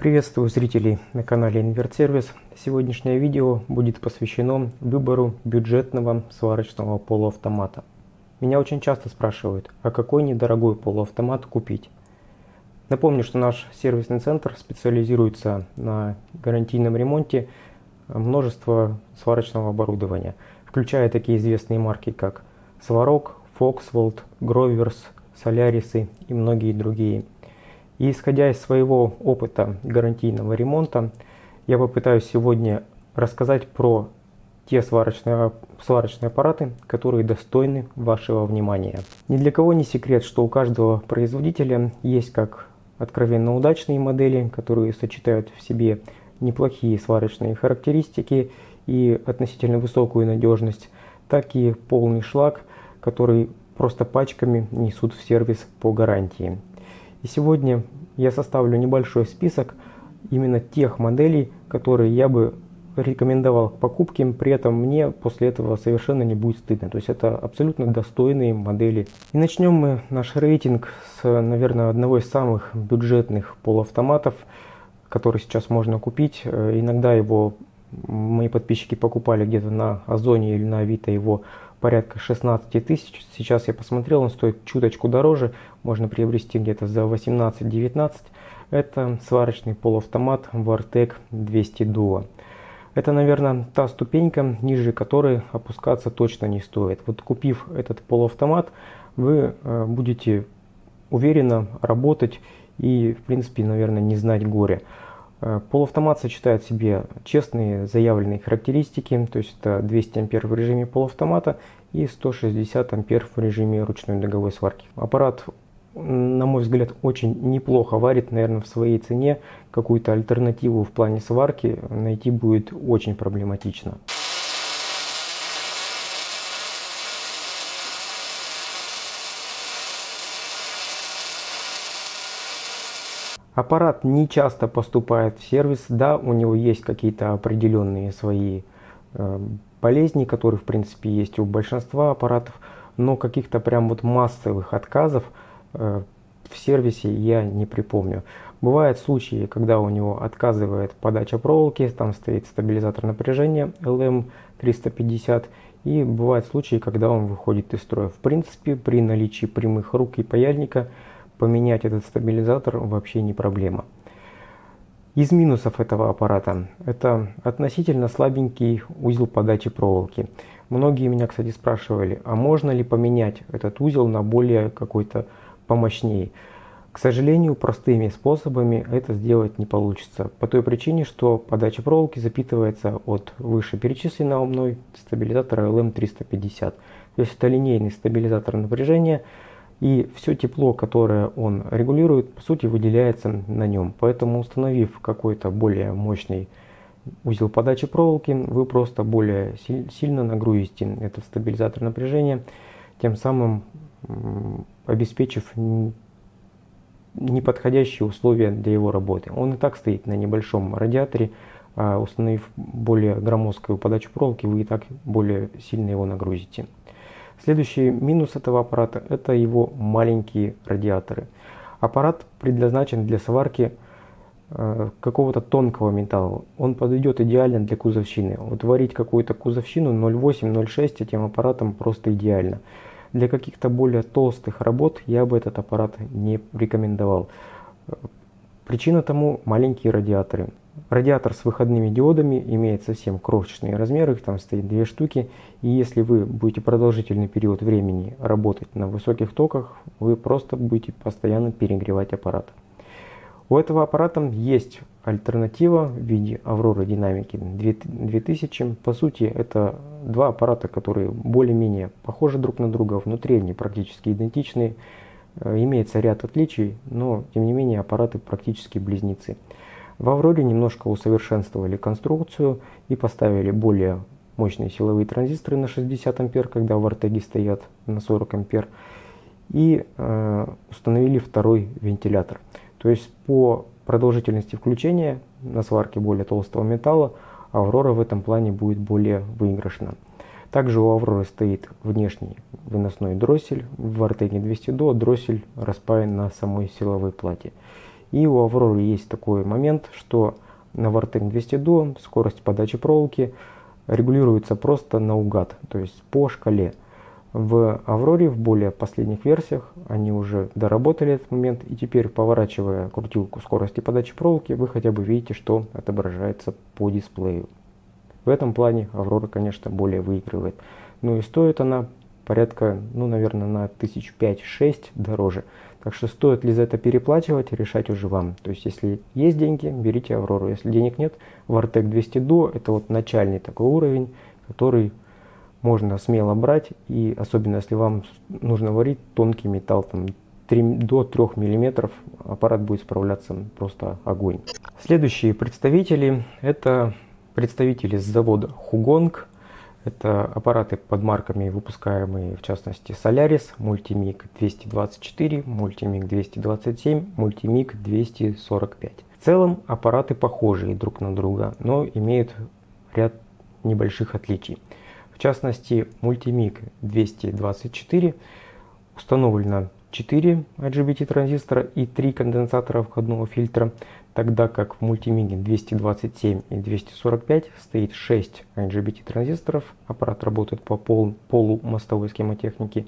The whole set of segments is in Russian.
Приветствую зрителей на канале InvertService. Сегодняшнее видео будет посвящено выбору бюджетного сварочного полуавтомата. Меня очень часто спрашивают, а какой недорогой полуавтомат купить. Напомню, что наш сервисный центр специализируется на гарантийном ремонте множества сварочного оборудования, включая такие известные марки, как Сварог, Foxvolt, Grovers, Solaris и многие другие – и исходя из своего опыта гарантийного ремонта, я попытаюсь сегодня рассказать про те сварочные, сварочные аппараты, которые достойны вашего внимания. Ни для кого не секрет, что у каждого производителя есть как откровенно удачные модели, которые сочетают в себе неплохие сварочные характеристики и относительно высокую надежность, так и полный шлак, который просто пачками несут в сервис по гарантии. И сегодня я составлю небольшой список именно тех моделей, которые я бы рекомендовал к покупке, при этом мне после этого совершенно не будет стыдно. То есть это абсолютно достойные модели. И начнем мы наш рейтинг с, наверное, одного из самых бюджетных полуавтоматов, который сейчас можно купить. Э, иногда его мои подписчики покупали где-то на Озоне или на Авито его порядка 16 тысяч. Сейчас я посмотрел, он стоит чуточку дороже, можно приобрести где-то за 18-19. Это сварочный полуавтомат Vartec 200 Duo. Это, наверное, та ступенька, ниже которой опускаться точно не стоит. Вот купив этот полуавтомат, вы э, будете уверенно работать и, в принципе, наверное, не знать горя. Э, полуавтомат сочетает в себе честные заявленные характеристики, то есть это 200 ампер в режиме полуавтомата и 160 ампер в режиме ручной дуговой сварки. Аппарат, на мой взгляд, очень неплохо варит, наверное, в своей цене какую-то альтернативу в плане сварки найти будет очень проблематично. Аппарат не часто поступает в сервис, да, у него есть какие-то определенные свои э, болезни, которые в принципе есть у большинства аппаратов, но каких-то прям вот массовых отказов э, в сервисе я не припомню. Бывают случаи, когда у него отказывает подача проволоки, там стоит стабилизатор напряжения LM350, и бывают случаи, когда он выходит из строя. В принципе, при наличии прямых рук и паяльника – поменять этот стабилизатор вообще не проблема. Из минусов этого аппарата это относительно слабенький узел подачи проволоки. Многие меня, кстати, спрашивали, а можно ли поменять этот узел на более какой-то помощнее. К сожалению, простыми способами это сделать не получится. По той причине, что подача проволоки запитывается от вышеперечисленного мной стабилизатора LM350. То есть это линейный стабилизатор напряжения – и все тепло, которое он регулирует, по сути выделяется на нем. Поэтому установив какой-то более мощный узел подачи проволоки, вы просто более сильно нагрузите этот стабилизатор напряжения, тем самым обеспечив неподходящие условия для его работы. Он и так стоит на небольшом радиаторе, а установив более громоздкую подачу проволоки, вы и так более сильно его нагрузите. Следующий минус этого аппарата – это его маленькие радиаторы. Аппарат предназначен для сварки э, какого-то тонкого металла. Он подойдет идеально для кузовщины. Вот варить какую-то кузовщину 0,8-0,6 этим аппаратом просто идеально. Для каких-то более толстых работ я бы этот аппарат не рекомендовал. Причина тому маленькие радиаторы. Радиатор с выходными диодами имеет совсем крошечные размеры, их там стоит две штуки. И если вы будете продолжительный период времени работать на высоких токах, вы просто будете постоянно перегревать аппарат. У этого аппарата есть альтернатива в виде Aurora Dynamic 2000. По сути, это два аппарата, которые более-менее похожи друг на друга, внутри они практически идентичны. Э, имеется ряд отличий, но тем не менее аппараты практически близнецы. В Авроре немножко усовершенствовали конструкцию и поставили более мощные силовые транзисторы на 60 ампер, когда в Артеге стоят на 40 ампер, и э, установили второй вентилятор. То есть по продолжительности включения на сварке более толстого металла Аврора в этом плане будет более выигрышна. Также у Авроры стоит внешний выносной дроссель, в Артеге 200 до дроссель распаян на самой силовой плате. И у Авроры есть такой момент, что на Vartec 200 Duo скорость подачи проволоки регулируется просто наугад, то есть по шкале. В Авроре, в более последних версиях, они уже доработали этот момент, и теперь, поворачивая крутилку скорости подачи проволоки, вы хотя бы видите, что отображается по дисплею. В этом плане Аврора, конечно, более выигрывает. Но и стоит она порядка, ну, наверное, на тысяч пять-шесть дороже. Так что стоит ли за это переплачивать, решать уже вам. То есть, если есть деньги, берите Аврору. Если денег нет, Vartec 200 Duo это вот начальный такой уровень, который можно смело брать. И особенно, если вам нужно варить тонкий металл, там 3, до 3 мм, аппарат будет справляться просто огонь. Следующие представители, это представители с завода Хугонг. Это аппараты под марками, выпускаемые в частности Solaris, Multimig 224, Multimig 227, Multimig 245. В целом аппараты похожие друг на друга, но имеют ряд небольших отличий. В частности, Multimig 224 установлено 4 IGBT транзистора и 3 конденсатора входного фильтра тогда как в мультимиге 227 и 245 стоит 6 IGBT транзисторов, аппарат работает по пол, полумостовой схемотехнике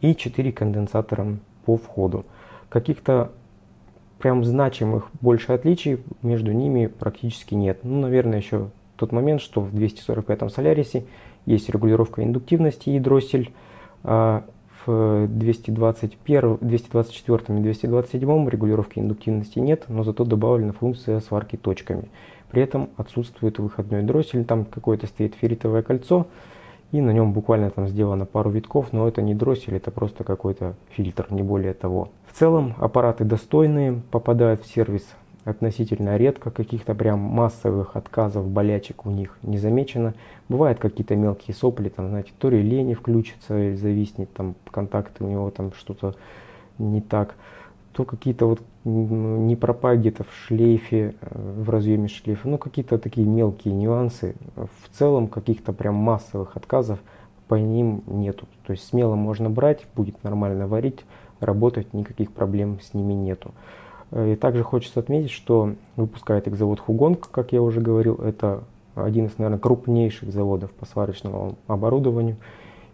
и 4 конденсатора по входу. Каких-то прям значимых больше отличий между ними практически нет. Ну, наверное, еще тот момент, что в 245 Solaris есть регулировка индуктивности и дроссель, а в 221, 224 и 227 регулировки индуктивности нет, но зато добавлена функция сварки точками. При этом отсутствует выходной дроссель, там какое-то стоит ферритовое кольцо, и на нем буквально там сделано пару витков, но это не дроссель, это просто какой-то фильтр, не более того. В целом аппараты достойные, попадают в сервис относительно редко, каких-то прям массовых отказов, болячек у них не замечено. Бывают какие-то мелкие сопли, там, знаете, то реле не включится, зависнет, там, контакты у него там что-то не так, то какие-то вот не пропаги где-то в шлейфе, э, в разъеме шлейфа, ну, какие-то такие мелкие нюансы. В целом, каких-то прям массовых отказов по ним нету. То есть смело можно брать, будет нормально варить, работать, никаких проблем с ними нету. Э, и также хочется отметить, что выпускает их завод Хугонг, как я уже говорил, это один из, наверное, крупнейших заводов по сварочному оборудованию.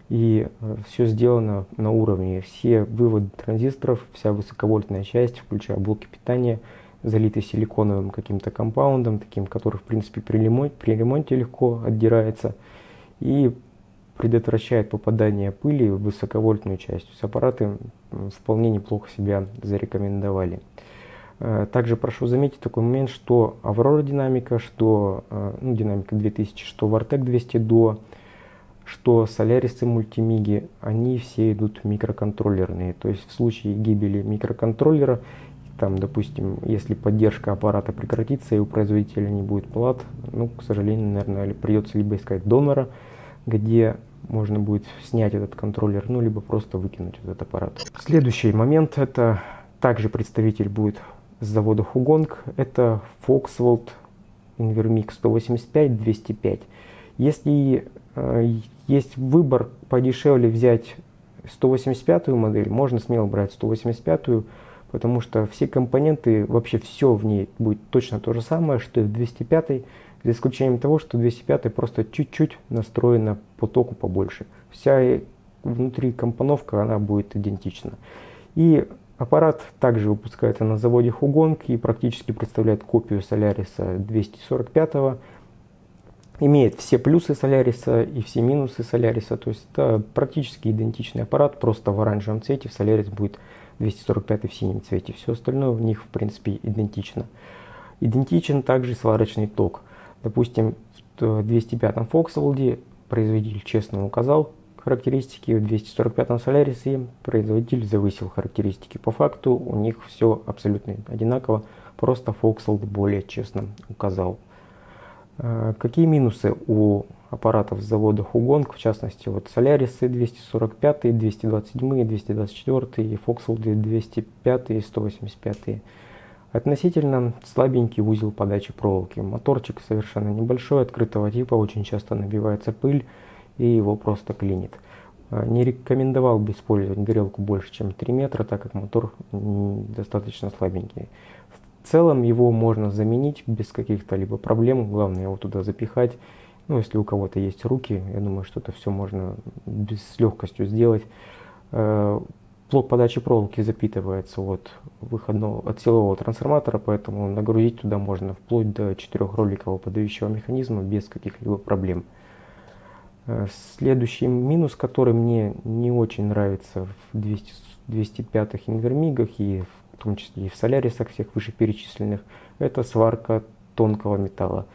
И э, все сделано на уровне. Все выводы транзисторов, вся высоковольтная часть, включая блоки питания, залиты силиконовым каким-то компаундом, таким, который, в принципе, при ремонте, при ремонте легко отдирается и предотвращает попадание пыли в высоковольтную часть. То есть аппараты вполне неплохо себя зарекомендовали. Э, также прошу заметить такой момент, что Aurora динамика, что э, ну, динамика 2000, что Vartec 200 Duo, что Solaris и мультимиги, они все идут микроконтроллерные. То есть в случае гибели микроконтроллера, там, допустим, если поддержка аппарата прекратится и у производителя не будет плат, ну, к сожалению, наверное, придется либо искать донора, где можно будет снять этот контроллер, ну, либо просто выкинуть этот аппарат. Следующий момент, это также представитель будет с завода Хугонг. Это Foxvolt Invermix 185-205. Если э, есть выбор подешевле взять 185 модель, можно смело брать 185, потому что все компоненты, вообще все в ней будет точно то же самое, что и в 205, за исключением того, что 205 просто чуть-чуть настроена по току побольше. Вся внутри компоновка, она будет идентична. И Аппарат также выпускается на заводе Хугонг и практически представляет копию Соляриса 245 имеет все плюсы Соляриса и все минусы Соляриса, то есть это практически идентичный аппарат, просто в оранжевом цвете, в Солярис будет 245 в синем цвете, все остальное в них в принципе идентично. Идентичен также сварочный ток. Допустим, в 205 Foxhold производитель честно указал характеристики, в 245-м Solaris производитель завысил характеристики. По факту у них все абсолютно одинаково, просто Foxhold более честно указал. А, какие минусы у аппаратов с завода Хугонг, в частности, вот Solaris 245, 227, 224 и Foxhold 205 и 185. Относительно слабенький узел подачи проволоки. Моторчик совершенно небольшой, открытого типа, очень часто набивается пыль и его просто клинит. А, не рекомендовал бы использовать горелку больше, чем 3 метра, так как мотор достаточно слабенький. В целом его можно заменить без каких-то либо проблем, главное его туда запихать. Ну, если у кого-то есть руки, я думаю, что это все можно без, с легкостью сделать. Э, блок подачи проволоки запитывается от выходного, от силового трансформатора, поэтому нагрузить туда можно вплоть до четырехроликового подающего механизма без каких-либо проблем. Э, следующий минус, который мне не очень нравится в 200, 205 инвермигах и в том числе и в солярисах всех вышеперечисленных, это сварка тонкого металла.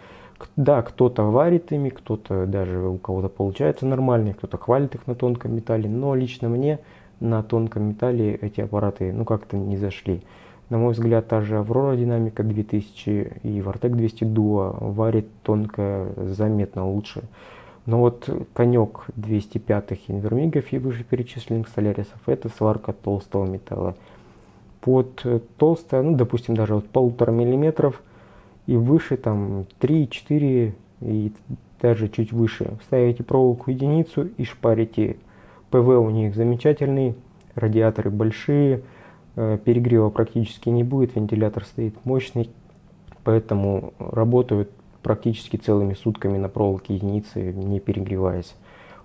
Да, кто-то варит ими, кто-то даже у кого-то получается нормально, кто-то хвалит их на тонком металле, но лично мне на тонком металле эти аппараты ну как-то не зашли. На мой взгляд, та же Aurora Dynamica 2000 и Vortec 200 Duo варит тонко заметно лучше. Но вот конек 205 инвермигов и вышеперечисленных солярисов это сварка толстого металла. Под толстая, ну допустим даже вот полутора миллиметров и выше там 3-4 и даже чуть выше. Ставите проволоку единицу и шпарите. ПВ у них замечательный, радиаторы большие, э, перегрева практически не будет, вентилятор стоит мощный, поэтому работают практически целыми сутками на проволоке единицы, не перегреваясь.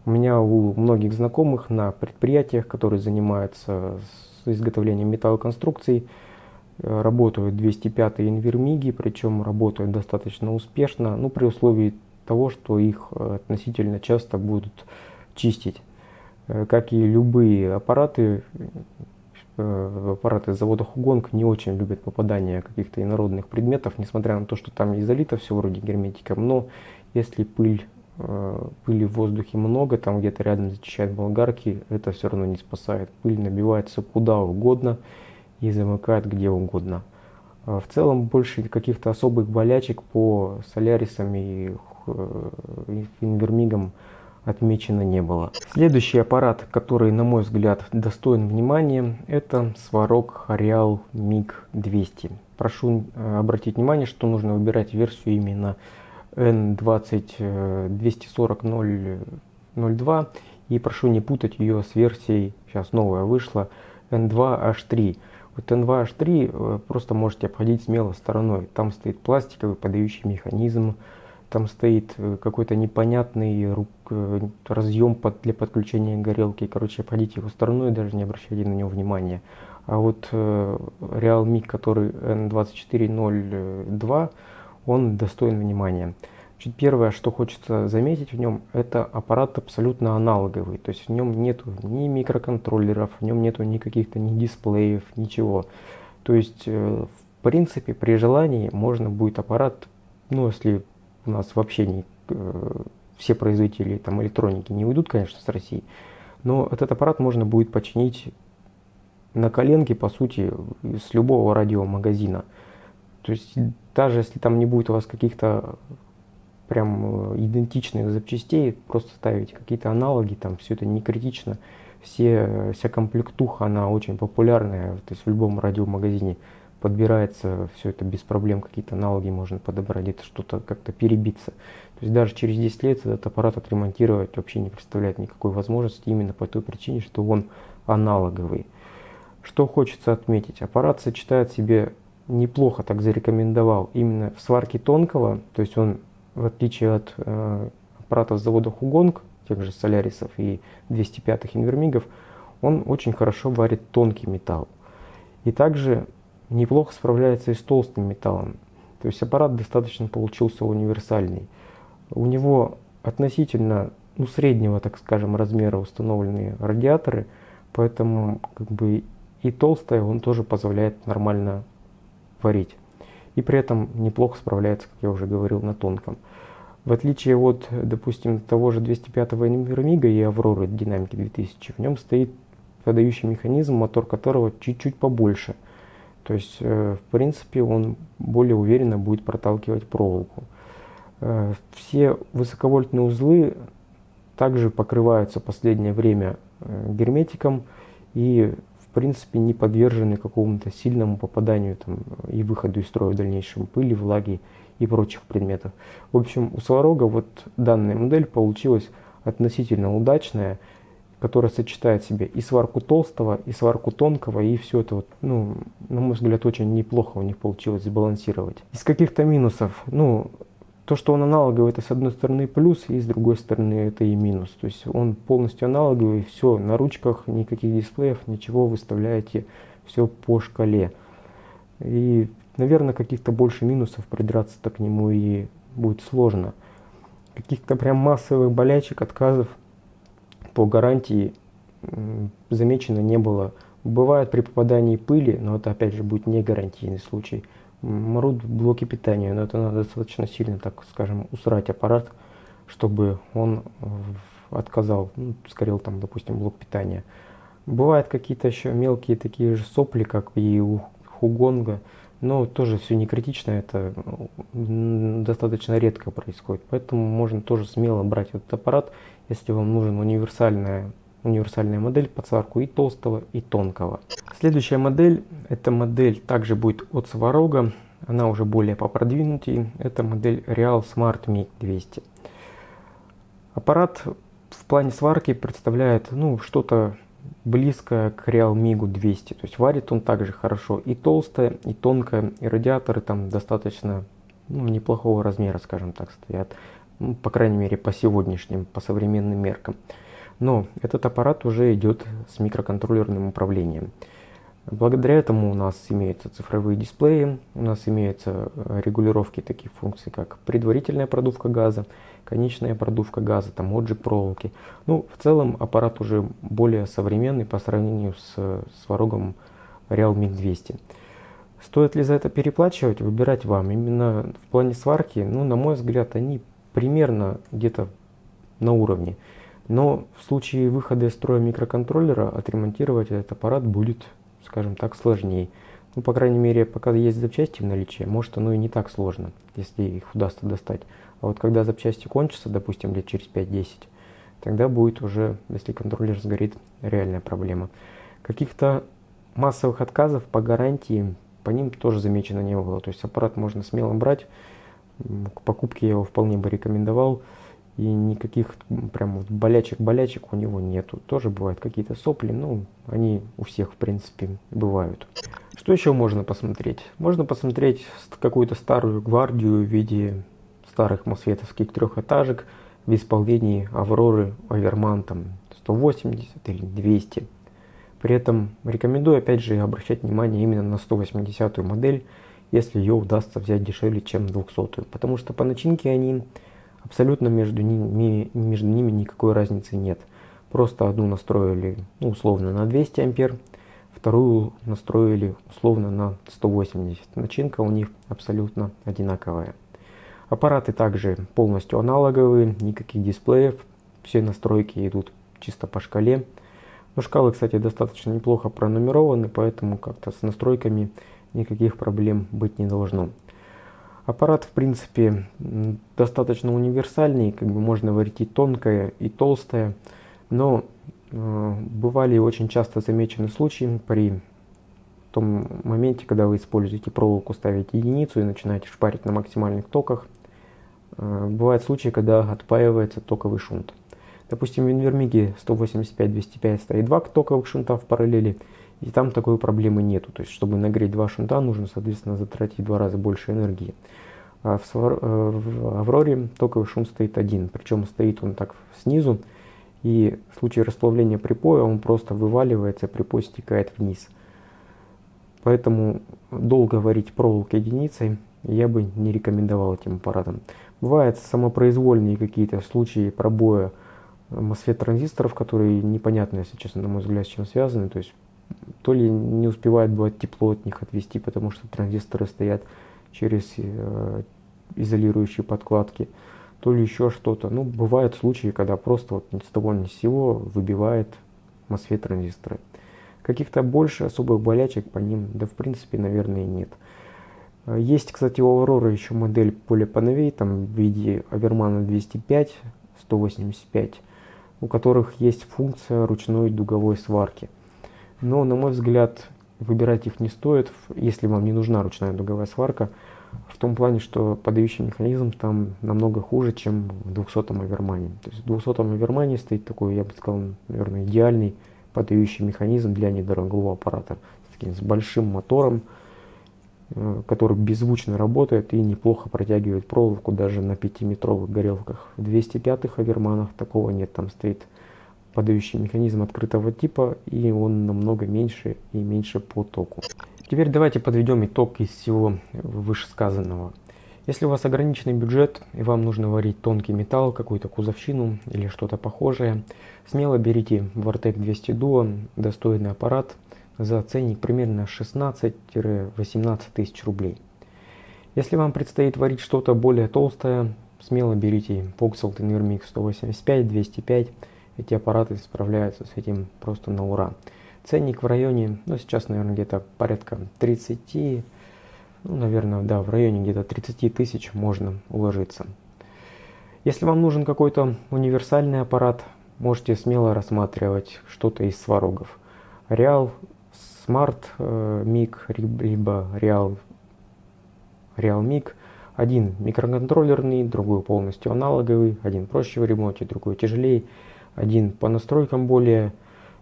У меня у многих знакомых на предприятиях, которые занимаются изготовлением металлоконструкций, э, работают 205 инвермиги, причем работают достаточно успешно, ну, при условии того, что их э, относительно часто будут чистить. Э, как и любые аппараты, аппараты завода Хугонг не очень любят попадание каких-то инородных предметов, несмотря на то, что там и залито все вроде герметиком, но если пыль, э, пыли в воздухе много, там где-то рядом зачищают болгарки, это все равно не спасает. Пыль набивается куда угодно и замыкает где угодно. А в целом больше каких-то особых болячек по солярисам и э, инвермигам отмечено не было. Следующий аппарат, который, на мой взгляд, достоин внимания, это сварок Real MiG 200. Прошу э, обратить внимание, что нужно выбирать версию именно N20 240.02 и прошу не путать ее с версией, сейчас новая вышла, N2H3. Вот N2H3 э, просто можете обходить смело стороной. Там стоит пластиковый подающий механизм, там стоит э, какой-то непонятный рук, э, разъем под, для подключения горелки. Короче, обходите его стороной, даже не обращайте на него внимания. А вот э, Realme, который N2402, он достоин внимания. Чуть первое, что хочется заметить в нем, это аппарат абсолютно аналоговый. То есть в нем нету ни микроконтроллеров, в нем нету ни каких-то ни дисплеев, ничего. То есть, в принципе, при желании можно будет аппарат, ну, если у нас вообще не, э, все производители там, электроники не уйдут, конечно, с России, но этот аппарат можно будет починить на коленке, по сути, с любого радиомагазина. То есть даже если там не будет у вас каких-то прям э, идентичных запчастей, просто ставить какие-то аналоги, там все это не критично. Все, вся комплектуха, она очень популярная, то есть в любом радиомагазине подбирается все это без проблем, какие-то аналоги можно подобрать, где-то что-то как-то перебиться. То есть даже через 10 лет этот аппарат отремонтировать вообще не представляет никакой возможности, именно по той причине, что он аналоговый. Что хочется отметить, аппарат сочетает себе неплохо так зарекомендовал именно в сварке тонкого, то есть он в отличие от э, аппаратов завода Хугонг, тех же Солярисов и 205-х инвермигов, он очень хорошо варит тонкий металл. И также неплохо справляется и с толстым металлом. То есть аппарат достаточно получился универсальный. У него относительно ну, среднего, так скажем, размера установленные радиаторы, поэтому как бы и толстое он тоже позволяет нормально варить. И при этом неплохо справляется, как я уже говорил, на тонком. В отличие от, допустим, того же 205-го Инвермига и Авроры динамики 2000, в нем стоит подающий механизм, мотор которого чуть-чуть побольше – то есть, э, в принципе, он более уверенно будет проталкивать проволоку. Э, все высоковольтные узлы также покрываются в последнее время э, герметиком и, в принципе, не подвержены какому-то сильному попаданию там, и выходу из строя в дальнейшем пыли, влаги и прочих предметов. В общем, у Сварога вот данная модель получилась относительно удачная. Которая сочетает в себе и сварку толстого, и сварку тонкого, и все это, вот, ну, на мой взгляд, очень неплохо у них получилось сбалансировать. Из каких-то минусов, ну, то, что он аналоговый, это с одной стороны плюс, и с другой стороны это и минус. То есть он полностью аналоговый, все, на ручках никаких дисплеев, ничего выставляете, все по шкале. И, наверное, каких-то больше минусов придраться-то к нему и будет сложно. Каких-то прям массовых болячек, отказов по гарантии замечено не было. Бывает при попадании пыли, но это опять же будет не гарантийный случай – мрут блоки питания, но это надо достаточно сильно, так скажем, усрать аппарат, чтобы он отказал, ну, сгорел там, допустим, блок питания. Бывают какие-то еще мелкие такие же сопли, как и у Хугонга, но тоже все не критично, это достаточно редко происходит. Поэтому можно тоже смело брать этот аппарат, если вам нужен универсальная универсальная модель под сварку и толстого, и тонкого. Следующая модель, эта модель также будет от Сварога, она уже более по продвинутей, это модель Real Smart MiG 200. Аппарат в плане сварки представляет ну, что-то близкое к Real MiG 200, то есть варит он также хорошо и толстое, и тонкое, и радиаторы там достаточно ну, неплохого размера, скажем так, стоят, ну, по крайней мере по сегодняшним, по современным меркам. Но этот аппарат уже идет с микроконтроллерным управлением. Благодаря этому у нас имеются цифровые дисплеи, у нас имеются э, регулировки таких функций, как предварительная продувка газа, конечная продувка газа, там отжиг проволоки. Ну, в целом аппарат уже более современный по сравнению с сварогом Real MiG 200. Стоит ли за это переплачивать, выбирать вам. Именно в плане сварки, ну, на мой взгляд, они примерно где-то на уровне. Но в случае выхода из строя микроконтроллера отремонтировать этот аппарат будет, скажем так, сложнее. Ну, по крайней мере, пока есть запчасти в наличии, может оно и не так сложно, если их удастся достать. А вот когда запчасти кончатся, допустим, лет через 5-10, тогда будет уже, если контроллер сгорит, реальная проблема. Каких-то массовых отказов по гарантии по ним тоже замечено не было. То есть аппарат можно смело брать. К покупке я его вполне бы рекомендовал и никаких прям болячек-болячек у него нету. Тоже бывают какие-то сопли, ну, они у всех, в принципе, бывают. Что еще можно посмотреть? Можно посмотреть какую-то старую гвардию в виде старых мосфетовских трехэтажек в исполнении Авроры Оверман там 180 или 200. При этом рекомендую опять же обращать внимание именно на 180 модель, если ее удастся взять дешевле, чем 200. Потому что по начинке они абсолютно между ними, между ними никакой разницы нет. Просто одну настроили ну, условно на 200 ампер, вторую настроили условно на 180. Начинка у них абсолютно одинаковая. Аппараты также полностью аналоговые, никаких дисплеев, все настройки идут чисто по шкале. Но шкалы, кстати, достаточно неплохо пронумерованы, поэтому как-то с настройками никаких проблем быть не должно. Аппарат, в принципе, достаточно универсальный, как бы можно варить и тонкое, и толстое, но э, бывали очень часто замечены случаи при том моменте, когда вы используете проволоку, ставите единицу и начинаете шпарить на максимальных токах. Э, бывают случаи, когда отпаивается токовый шунт. Допустим, в Инвермиге 185-205 стоит два токовых шунта в параллели, и там такой проблемы нету. То есть, чтобы нагреть два шунта, нужно, соответственно, затратить в два раза больше энергии. А в, свар... Э, в Авроре токовый шум стоит один. Причем стоит он так снизу. И в случае расплавления припоя он просто вываливается, припой стекает вниз. Поэтому долго варить проволокой единицей я бы не рекомендовал этим аппаратом. Бывают самопроизвольные какие-то случаи пробоя MOSFET транзисторов, которые непонятно, если честно, на мой взгляд, с чем связаны. То есть то ли не успевает бывает тепло от них отвести, потому что транзисторы стоят через э, изолирующие подкладки, то ли еще что-то. Ну, бывают случаи, когда просто вот ни с того ни с сего выбивает MOSFET транзисторы. Каких-то больше особых болячек по ним, да в принципе, наверное, нет. Есть, кстати, у Aurora еще модель более поновей, там в виде Авермана 205, 185, у которых есть функция ручной дуговой сварки – но, на мой взгляд, выбирать их не стоит, если вам не нужна ручная дуговая сварка. В том плане, что подающий механизм там намного хуже, чем в 200-м Авермане. То есть в 200-м Авермане стоит такой, я бы сказал, наверное, идеальный подающий механизм для недорогого аппарата. С, таким, с большим мотором, который беззвучно работает и неплохо протягивает проволоку даже на 5-метровых горелках. В 205-х Аверманах такого нет, там стоит подающий механизм открытого типа, и он намного меньше и меньше по току. Теперь давайте подведем итог из всего вышесказанного. Если у вас ограниченный бюджет и вам нужно варить тонкий металл, какую-то кузовщину или что-то похожее, смело берите Vortec 200 Duo, достойный аппарат, за ценник примерно 16-18 тысяч рублей. Если вам предстоит варить что-то более толстое, смело берите Voxel Tenvermix 185, 205, эти аппараты справляются с этим просто на ура. Ценник в районе, ну сейчас, наверное, где-то порядка 30, ну, наверное, да, в районе где-то 30 тысяч можно уложиться. Если вам нужен какой-то универсальный аппарат, можете смело рассматривать что-то из сварогов. Real Smart э, Mic, либо Real, Real Mic. Один микроконтроллерный, другой полностью аналоговый, один проще в ремонте, другой тяжелее. Один по настройкам более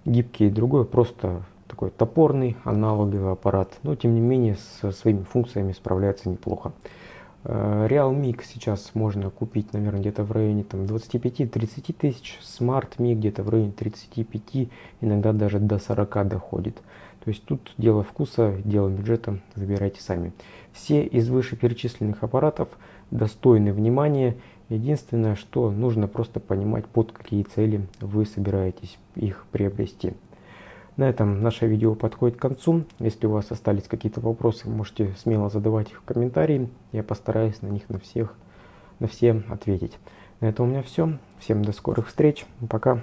гибкий, другой просто такой топорный аналоговый аппарат. Но тем не менее со своими функциями справляется неплохо. Э, Real Mic сейчас можно купить, наверное, где-то в районе 25-30 тысяч. Smart Mic где-то в районе 35, иногда даже до 40 доходит. То есть тут дело вкуса, дело бюджета, забирайте сами. Все из вышеперечисленных аппаратов достойны внимания Единственное, что нужно просто понимать, под какие цели вы собираетесь их приобрести. На этом наше видео подходит к концу. Если у вас остались какие-то вопросы, можете смело задавать их в комментарии. Я постараюсь на них на всех, на все ответить. На этом у меня все. Всем до скорых встреч. Пока.